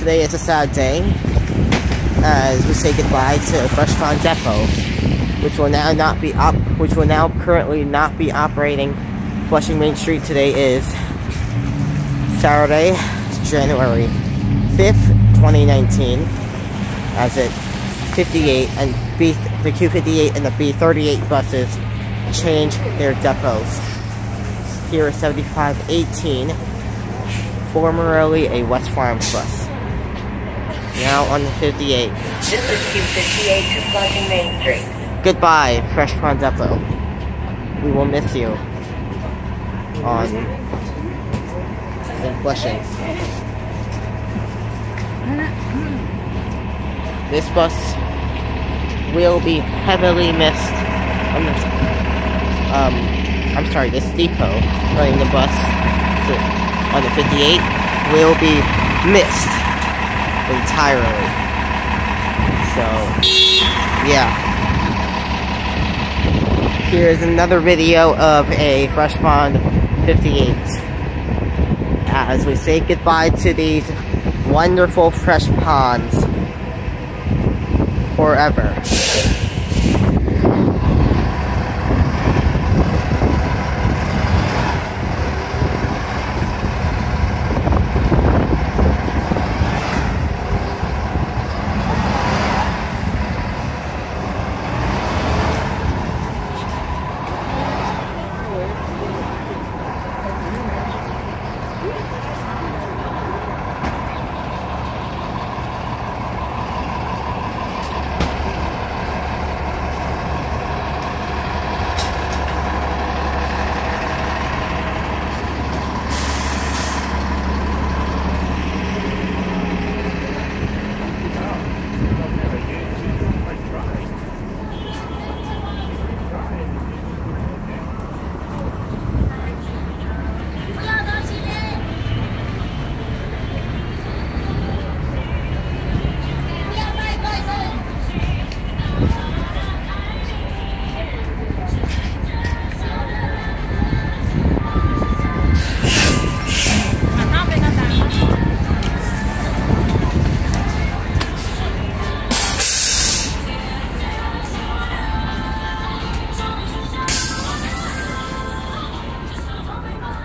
Today is a sad day as we say goodbye to Fresh Pond Depot, which will now not be up, which will now currently not be operating. Flushing Main Street today is Saturday, January 5th, 2019, as it 58 and B the Q58 and the B38 buses change their depots. Here is 7518, formerly a West Farms bus. Now on the 58. This is Q58 to Flushing Main Street. Goodbye, Fresh Pond Depot. We will miss you on in Flushing. This bus will be heavily missed. I'm, um, I'm sorry, this depot running the bus to, on the 58 will be missed entirely. So, yeah. Here's another video of a Fresh Pond 58. As we say goodbye to these wonderful fresh ponds forever.